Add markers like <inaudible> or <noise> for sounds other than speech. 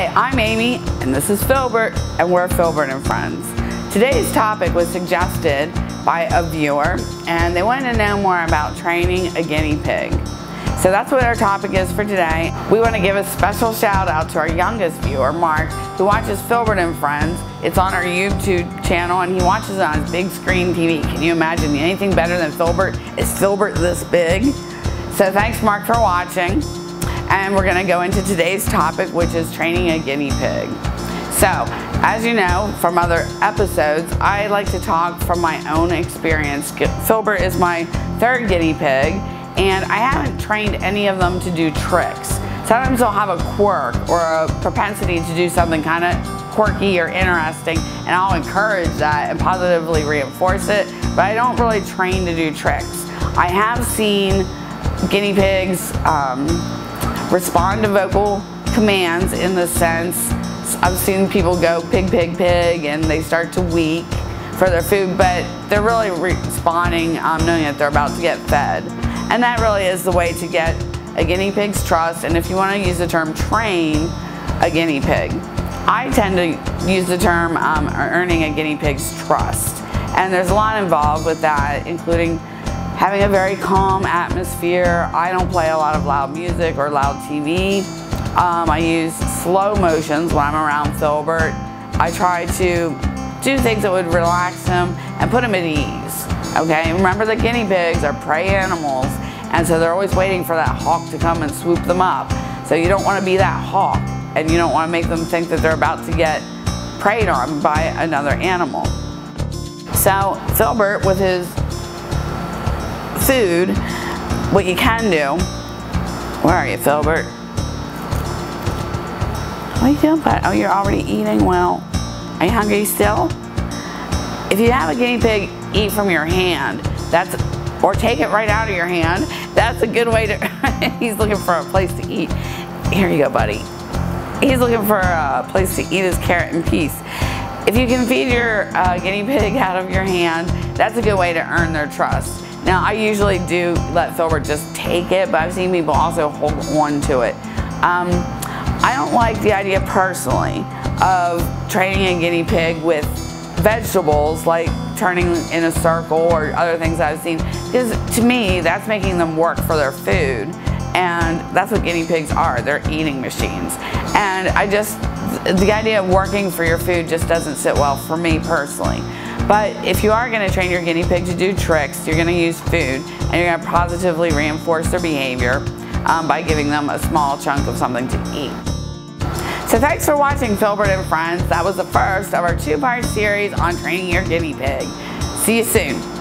Hi, I'm Amy, and this is Filbert, and we're Filbert and Friends. Today's topic was suggested by a viewer, and they wanted to know more about training a guinea pig. So that's what our topic is for today. We want to give a special shout out to our youngest viewer, Mark, who watches Filbert and Friends. It's on our YouTube channel and he watches it on his big screen TV. Can you imagine anything better than Filbert? Is Filbert this big? So thanks Mark for watching. And we're gonna go into today's topic, which is training a guinea pig. So, as you know from other episodes, I like to talk from my own experience. Filbert is my third guinea pig and I haven't trained any of them to do tricks. Sometimes they'll have a quirk or a propensity to do something kind of quirky or interesting and I'll encourage that and positively reinforce it, but I don't really train to do tricks. I have seen guinea pigs um, respond to vocal commands in the sense I've seen people go pig, pig, pig and they start to wheek for their food, but they're really responding um, knowing that they're about to get fed. And that really is the way to get a guinea pig's trust. And if you want to use the term train a guinea pig, I tend to use the term um, earning a guinea pig's trust. And there's a lot involved with that, including having a very calm atmosphere. I don't play a lot of loud music or loud TV. Um, I use slow motions when I'm around Filbert. I try to do things that would relax him and put him at ease. Okay, remember the guinea pigs are prey animals and so they're always waiting for that hawk to come and swoop them up. So you don't want to be that hawk and you don't want to make them think that they're about to get preyed on by another animal. So Filbert with his food, what you can do, where are you Filbert? What are you doing, bud? Oh, you're already eating? Well, are you hungry still? If you have a guinea pig eat from your hand, that's or take it right out of your hand. That's a good way to, <laughs> he's looking for a place to eat. Here you go, buddy. He's looking for a place to eat his carrot in peace. If you can feed your uh, guinea pig out of your hand, that's a good way to earn their trust. Now, I usually do let Filbert just take it, but I've seen people also hold on to it. Um, I don't like the idea personally of training a guinea pig with vegetables like turning in a circle or other things I've seen because to me that's making them work for their food and that's what guinea pigs are they're eating machines and I just the idea of working for your food just doesn't sit well for me personally but if you are going to train your guinea pig to do tricks you're going to use food and you're going to positively reinforce their behavior um, by giving them a small chunk of something to eat. So thanks for watching Filbert and Friends. That was the first of our two-part series on training your guinea pig. See you soon.